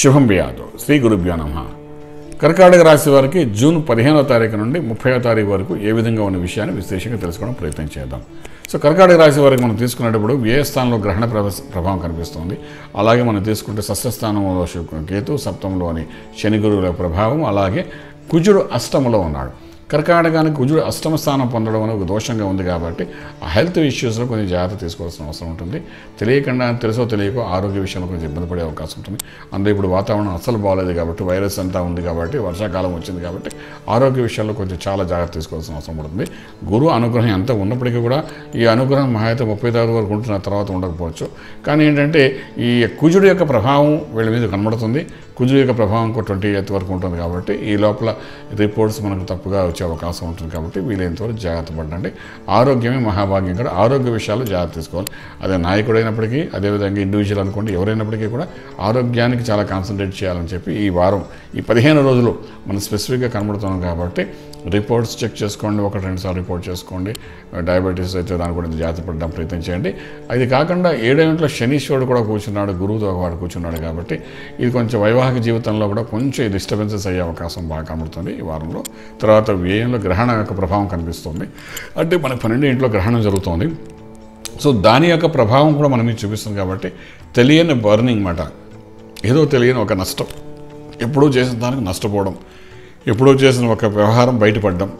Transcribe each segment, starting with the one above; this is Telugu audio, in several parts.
శుభం వ్యాధు శ్రీ గురుభ్యో నమ. కర్కాటక రాశి వారికి జూన్ పదిహేనవ తారీఖు నుండి ముప్పై తారీఖు వరకు ఏ విధంగా ఉన్న విషయాన్ని విశ్లేషంగా తెలుసుకోవడం ప్రయత్నం చేద్దాం. సో కర్కాటక రాశి వారికి మనం తీసుకునేటప్పుడు వ్యయ స్థానంలో గ్రహణ ప్రభావం కనిపిస్తుంది. అలాగే మనం తీసుకుంటే సస్యస్థానంలో కేతు సప్తంలోని శని గురువుల ప్రభావం అలాగే కుజుడు అష్టములో ఉన్నాడు. కర్కాటకానికి కుజుడు అష్టమ స్థానం పొందడం అనేది ఒక దోషంగా ఉంది కాబట్టి ఆ హెల్త్ ఇష్యూస్లో కొంచెం జాగ్రత్త తీసుకోవాల్సిన అవసరం ఉంటుంది. తెలియకుండా తెలుసో తెలియకో ఆరోగ్య విషయంలో కొంచెం ఇబ్బంది పడే అవకాశం ఉంటుంది. అందులో ఇప్పుడు వాతావరణం అస్సలు బాగాలేదు కాబట్టి వైరస్ అంతా ఉంది కాబట్టి వర్షాకాలం వచ్చింది కాబట్టి ఆరోగ్య విషయాల్లో కొంచెం చాలా జాగ్రత్త తీసుకోవాల్సిన అవసరం ఉంటుంది గురువు అనుగ్రహం ఎంత ఉన్నప్పటికీ కూడా ఈ అనుగ్రహం మహా అయితే ముప్పై తారీఖు వరకు ఉంటున్న తర్వాత ఉండకపోవచ్చు. కానీ ఏంటంటే ఈ కుజుడు యొక్క ప్రభావం వీళ్ళ మీద కనబడుతుంది. కుజుడు యొక్క ప్రభావం ఇంకో ట్వంటీ ఎయిత్ వరకు ఉంటుంది కాబట్టి ఈ లోపల రిపోర్ట్స్ మనకు తప్పుగా వచ్చే అవకాశం ఉంటుంది కాబట్టి వీలైనంత వరకు జాగ్రత్త పడండి. ఆరోగ్యమే మహాభాగ్యం కూడా ఆరోగ్య విషయాలు జాగ్రత్త తీసుకోవాలి. అదే నాయకుడైనప్పటికీ అదేవిధంగా ఇండివిజువల్ అనుకోండి ఎవరైనప్పటికీ కూడా ఆరోగ్యానికి చాలా కాన్సన్ట్రేట్ చేయాలని చెప్పి ఈ వారం ఈ పదిహేను రోజులు మనం స్పెసిఫిక్గా కనబడుతున్నాం కాబట్టి రిపోర్ట్స్ చెక్ చేసుకోండి ఒకటి రెండు సార్లు రిపోర్ట్ చేసుకోండి. డయాబెటీస్ అయితే దాని కూడా జాగ్రత్త పడడం ప్రయత్నం చేయండి. అది కాకుండా ఏడో ఇంట్లో శనీశ్వరుడు కూడా కూర్చున్నాడు గురువుతో వాడు కూర్చున్నాడు కాబట్టి ఇది కొంచెం వైవాహిక జీవితంలో కూడా కొంచెం డిస్టర్బెన్సెస్ అయ్యే అవకాశం బాగా కనబడుతుంది ఈ వారంలో. తర్వాత వ్యయంలో గ్రహణం యొక్క ప్రభావం కనిపిస్తుంది. అంటే మనకు పన్నెండు ఇంట్లో గ్రహణం జరుగుతోంది. సో దాని యొక్క ప్రభావం కూడా మన మీద చూపిస్తుంది కాబట్టి తెలియని బర్నింగ్ మాట. ఏదో తెలియని ఒక నష్టం. ఎప్పుడూ చేసిన దానికి నష్టపోవడం. ఎప్పుడూ చేసిన ఒక వ్యవహారం బయటపడడం.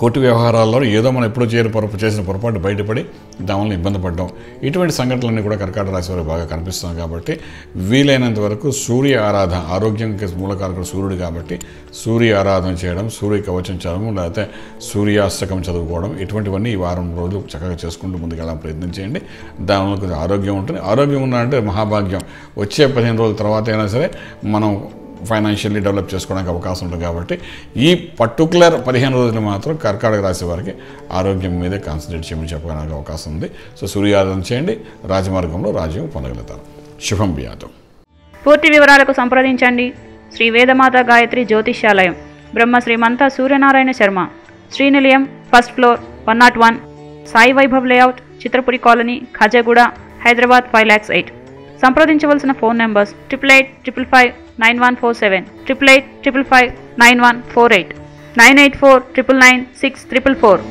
కోర్టు వ్యవహారాల్లో ఏదో మనం ఎప్పుడో చేయని పొరపాటు చేసిన పొరపాటు బయటపడి దానివల్ల ఇబ్బంది పడడం. ఇటువంటి సంఘటనలన్నీ కూడా కర్కాటక రాశి వారికి బాగా కనిపిస్తుంది కాబట్టి వీలైనంత వరకు సూర్య ఆరాధన ఆరోగ్యంకి మూలకారకుడు సూర్యుడు కాబట్టి సూర్య ఆరాధన చేయడం సూర్య కవచం చదవడం లేకపోతే సూర్యాస్తకం చదువుకోవడం ఇటువంటివన్నీ ఈ వారం రోజులు చక్కగా చేసుకుంటూ ముందుకెళ్ళాలని ప్రయత్నం చేయండి. దానివల్ల కొంచెం ఆరోగ్యం ఉంటుంది. ఆరోగ్యం ఉన్నారంటే మహాభాగ్యం. వచ్చే పదిహేను రోజుల తర్వాత అయినా సరే మనం ఫైనాన్షియల్లీ డెవలప్ చేసుకోవడానికి అవకాశం ఉంటుంది కాబట్టి ఈ పర్టికులర్ పదిహేను రోజులు మాత్రం కర్కాటక రాశి వారికి ఆరోగ్యం మీదే కాన్సన్ట్రేట్ చేయమని చెప్పడానికి అవకాశం ఉంది. సో సూర్యారాధన చేయండి రాజమార్గంలో రాజ్యం పొందగలుగుతారు. శుభం వ్యాధం. పూర్తి వివరాలకు సంప్రదించండి. Shri Vedamata Gayatri Jyotishyalayam. Brahma Srimantha Suryanarayana Sharma. Srinilayam first floor one nought one Sai Vaibhav layout Chitrapuri colony Khajaguda Hyderabad five lakhs eight సంప్రదించవలసిన phone numbers triple eight triple five nine one four seven triple eight triple five nine one four eight nine eight four triple nine six triple four.